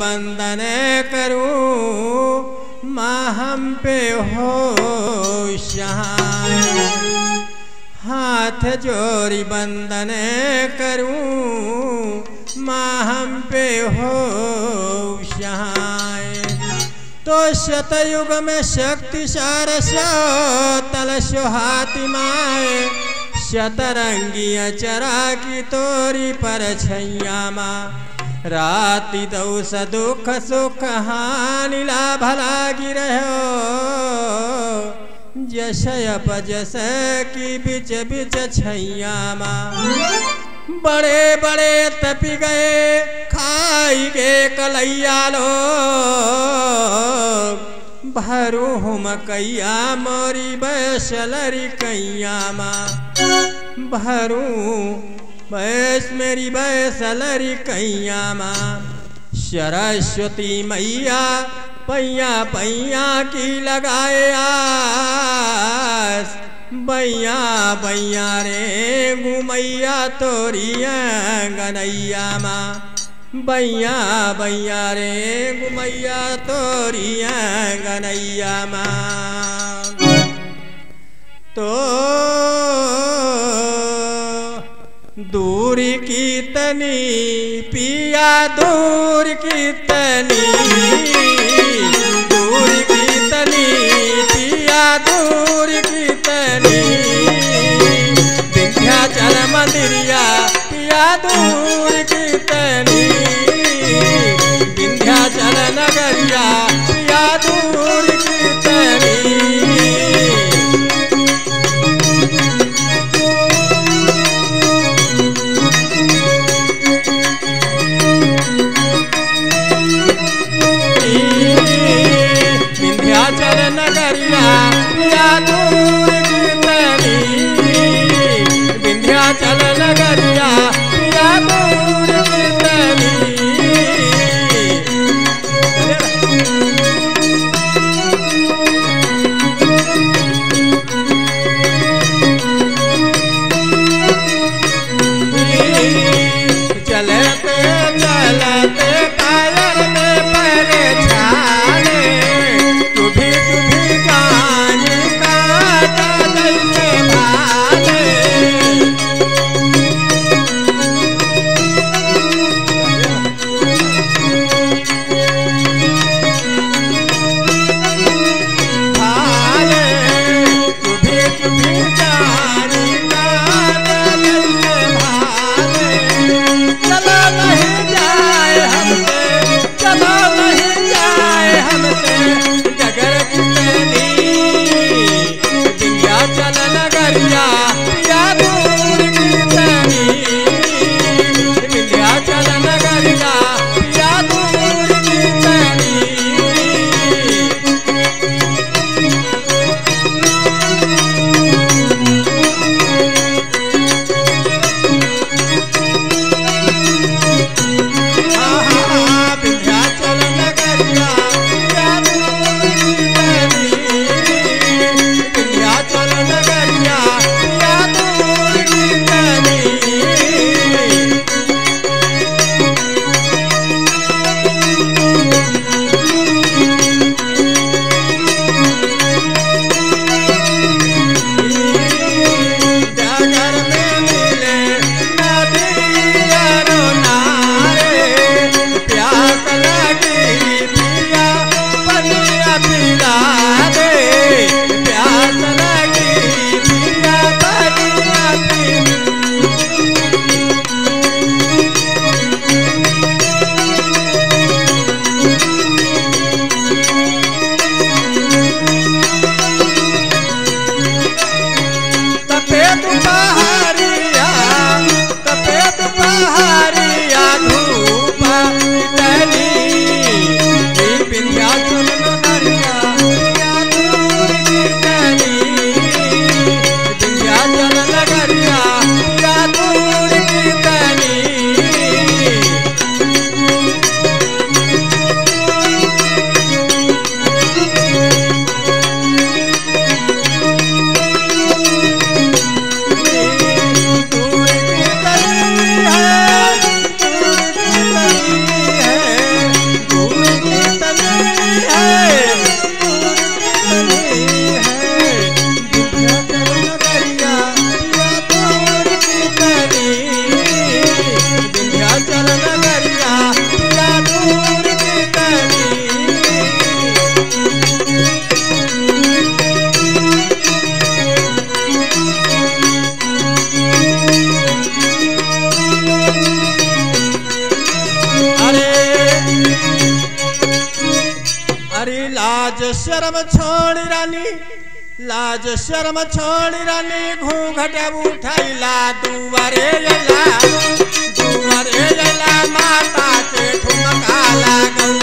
बंदन करूँ माँ हम पे हो हाथ जोड़ी बंदन करूँ माँ हम पे हो तो शतयुग में शक्ति सारस तल सुहाति माए शतरंगी चरा की तोरी पर छैया माँ राति दौ दुख सुख हानि लाभ लागी रहो। जशय पजस की बिच बिच छैया बड़े बड़े तपी गए, खाई गे कलैया लो भरू हम कैया मोरी बैसलरी कैया माँ। भरू बैस मेरी बैसलरी कैया माँ। सरस्वती मैया, पैया पैया की लगाए आस। बैया बैया रे घुमैया तोरिया गनैया माँ। बैया बैया रे घुमैया तोरिया गनैया माँ। तो दूर की तनी पिया दूर की तनी दूर की तनी पिया दूर की तनी विंध्याचल मंदिरिया पिया दूर की दूर की मैं शर्म छोड़ रानी, लाज शर्म छोड़ रानी घूंघट उठाई ला, दुआरे ला दुआरे माता के ठुमका लागल